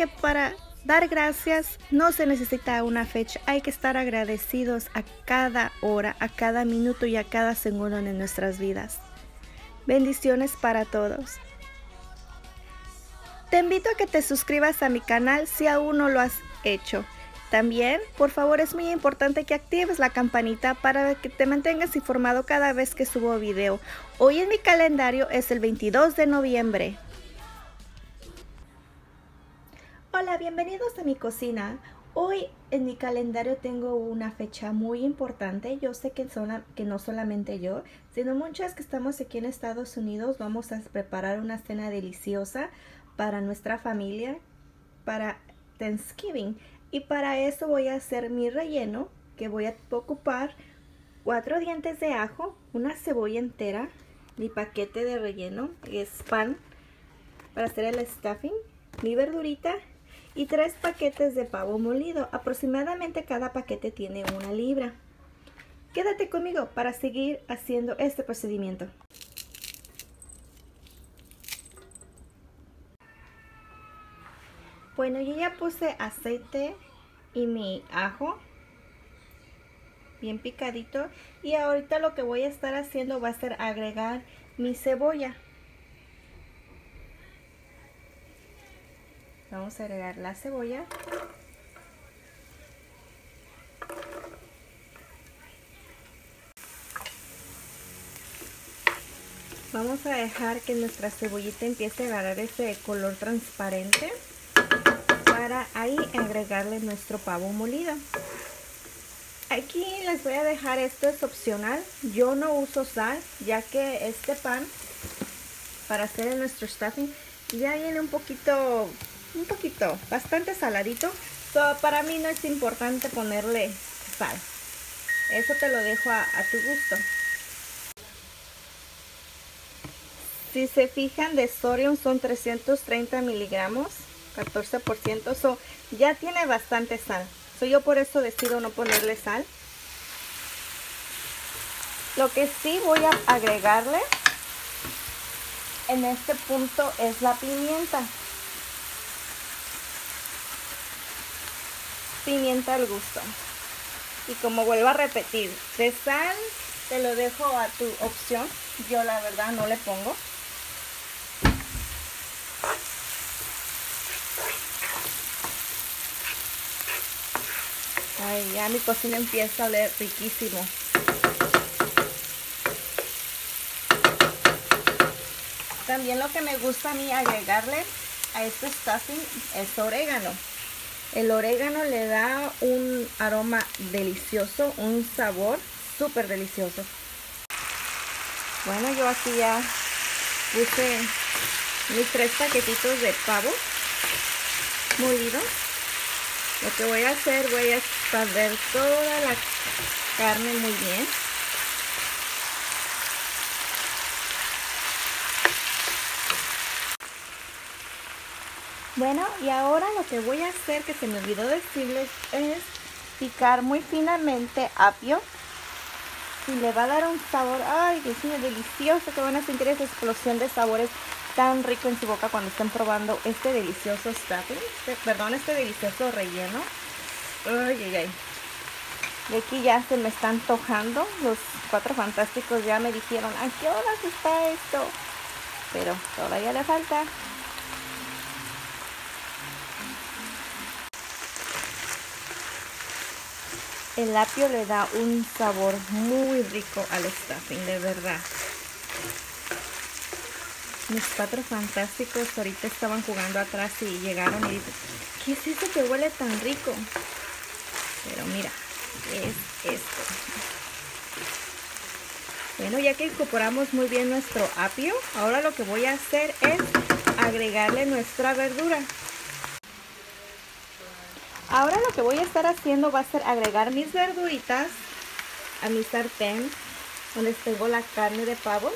que para dar gracias no se necesita una fecha, hay que estar agradecidos a cada hora, a cada minuto y a cada segundo en nuestras vidas. Bendiciones para todos. Te invito a que te suscribas a mi canal si aún no lo has hecho. También, por favor, es muy importante que actives la campanita para que te mantengas informado cada vez que subo video. Hoy en mi calendario es el 22 de noviembre. Hola, bienvenidos a mi cocina. Hoy en mi calendario tengo una fecha muy importante. Yo sé que, no solamente yo, sino muchas que estamos aquí en Estados Unidos vamos a preparar una cena deliciosa para nuestra familia, para Thanksgiving. Y para eso voy a hacer mi relleno, que voy a ocupar cuatro dientes de ajo, una cebolla entera, mi paquete de relleno, que es pan para hacer el stuffing, mi verdurita y tres paquetes de pavo molido. Aproximadamente cada paquete tiene una libra. Quédate conmigo para seguir haciendo este procedimiento. Bueno, yo ya puse aceite y mi ajo bien picadito y ahorita lo que voy a estar haciendo va a ser agregar mi cebolla vamos a agregar la cebolla vamos a dejar que nuestra cebollita empiece a agarrar ese color transparente para ahí agregarle nuestro pavo molido. Aquí les voy a dejar, esto es opcional, yo no uso sal, ya que este pan, para hacer nuestro stuffing, ya viene un poquito, un poquito, bastante saladito. para mí no es importante ponerle sal. Eso te lo dejo a, tu gusto. Si se fijan, de sodium son 330 miligramos. 14%, so, ya tiene bastante sal. So, yo por eso decido no ponerle sal. Lo que sí voy a agregarle en este punto es la pimienta. Pimienta al gusto. Y como vuelvo a repetir, de sal te lo dejo a tu opción. Yo la verdad no le pongo. Ay, ya mi cocina empieza a oler riquísimo. También lo que me gusta a mí agregarle a este stuffing es orégano. El orégano le da un aroma delicioso, un sabor súper delicioso. Bueno, yo aquí ya puse mis tres paquetitos de pavo molido. Lo que voy a hacer, voy a expandir toda la carne muy bien. Bueno, y ahora lo que voy a hacer, que se me olvidó decirles, es picar muy finamente apio. Y le va a dar un sabor, ay, Dios mío, delicioso, que van a sentir esa explosión de sabores tan rico en su boca cuando estén probando este delicioso stuffing, este, perdón, este delicioso relleno. Ay, ay, ay. Y aquí ya se me están antojando. Los cuatro fantásticos ya me dijeron, ¿a qué horas está esto? Pero todavía le falta. El apio le da un sabor muy rico al stuffing, de verdad. Mis cuatro fantásticos ahorita estaban jugando atrás y llegaron y dicen, ¿qué es eso que huele tan rico? Pero mira, es esto. Bueno, ya que incorporamos muy bien nuestro apio, ahora lo que voy a hacer es agregarle nuestra verdura. Ahora lo que voy a estar haciendo va a ser agregar mis verduritas a mi sartén donde tengo la carne de pavo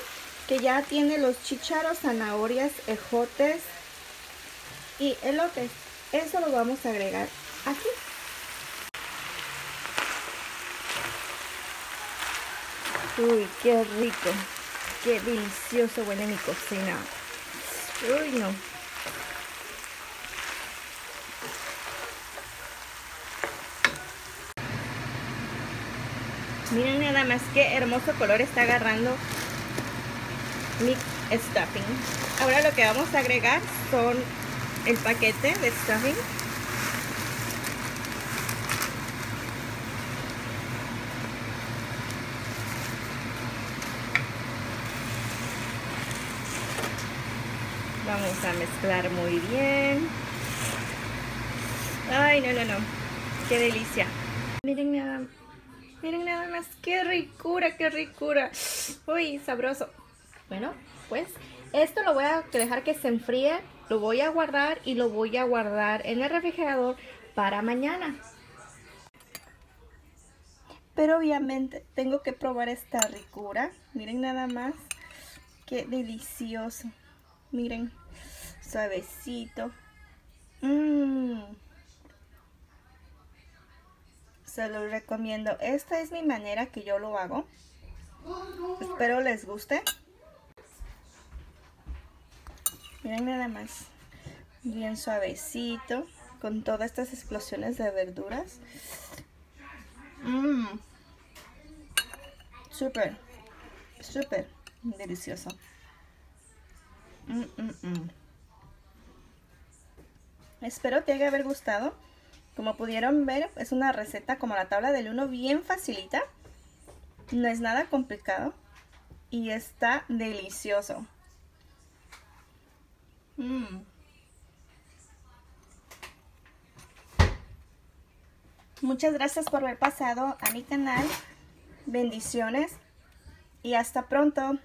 que ya tiene los chicharos, zanahorias, ejotes y elotes. Eso lo vamos a agregar aquí. Uy, qué rico. Qué delicioso huele mi cocina. Uy, no. Miren nada más qué hermoso color está agarrando mi stuffing. Ahora lo que vamos a agregar son el paquete de stuffing. Vamos a mezclar muy bien. Ay, no, no, no. Qué delicia. Miren nada, miren nada más. Qué ricura, qué ricura. Uy, sabroso. Bueno, pues esto lo voy a dejar que se enfríe. Lo voy a guardar y lo voy a guardar en el refrigerador para mañana. Pero obviamente tengo que probar esta ricura. Miren nada más. Qué delicioso. Miren, suavecito. Mmm. Se lo recomiendo. Esta es mi manera que yo lo hago. Espero les guste. Miren nada más. Bien suavecito. Con todas estas explosiones de verduras. Mmm. Súper. Súper delicioso. Mm, mm, mm. Espero te haya haber gustado. Como pudieron ver, es una receta como la tabla del 1, bien facilita. No es nada complicado. Y está delicioso. Muchas gracias por haber pasado a mi canal. Bendiciones. Y hasta pronto.